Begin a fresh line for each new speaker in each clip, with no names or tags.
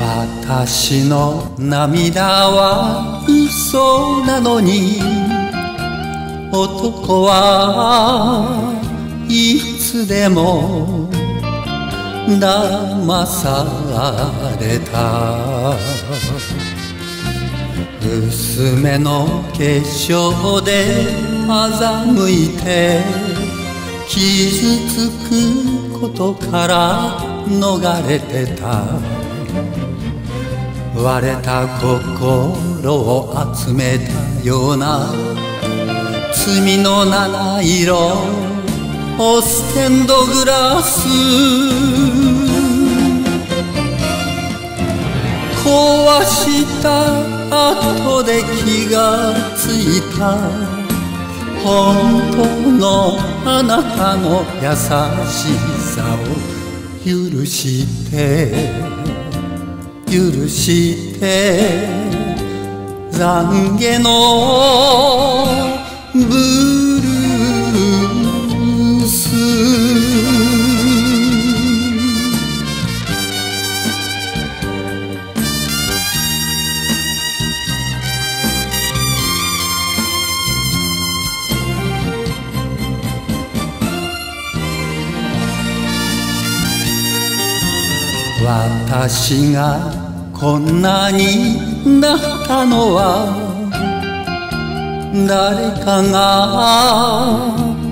私の涙は嘘なのに男はいつでも騙された。薄めの化粧で欺いて傷つくことから逃れてた。割れた心を集めたような罪の七色オステンドグラス。壊した後で気がついた本当のあなたの優しさを許して。許して懺悔のブルース。私がこんなになったのは誰かが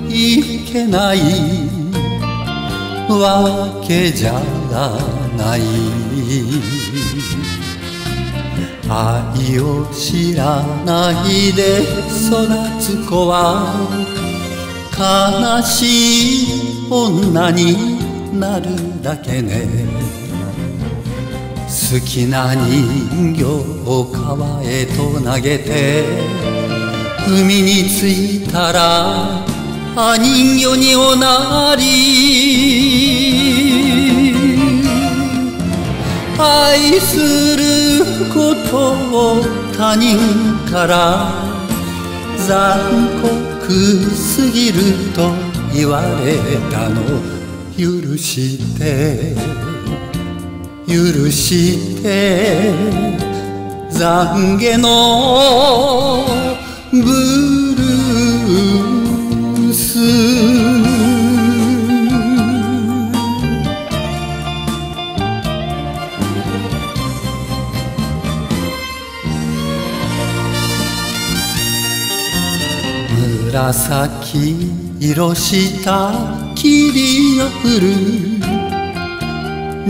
いけないわけじゃない。愛を知らないで育つ子は悲しい女になるだけね。好きな人形を川へと投げて海に着いたらあ人形におなり。愛することを他人から残酷すぎると言われたの許して。許して懺悔のブルース。紫色した霧が降る。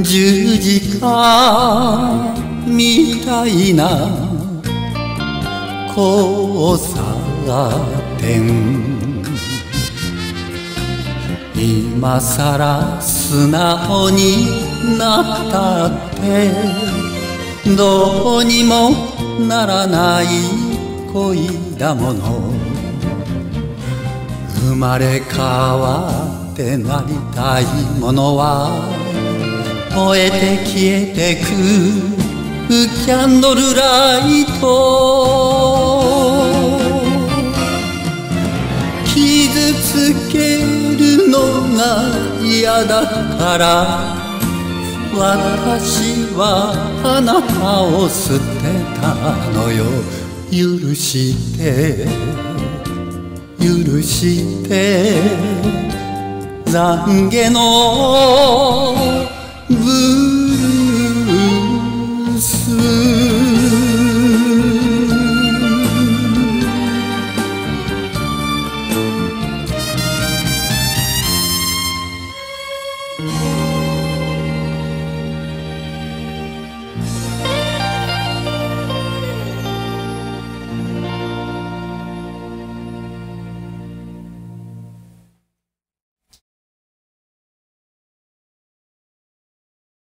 十字架みたいな交差点今さら素直になったってどうにもならない恋だもの。生まれ変わってなりたいものは燃えて消えてくキャンドルライト。傷つけるのが嫌だから私はあなたを捨てたのよ。許して許して。懺悔の Vırılsın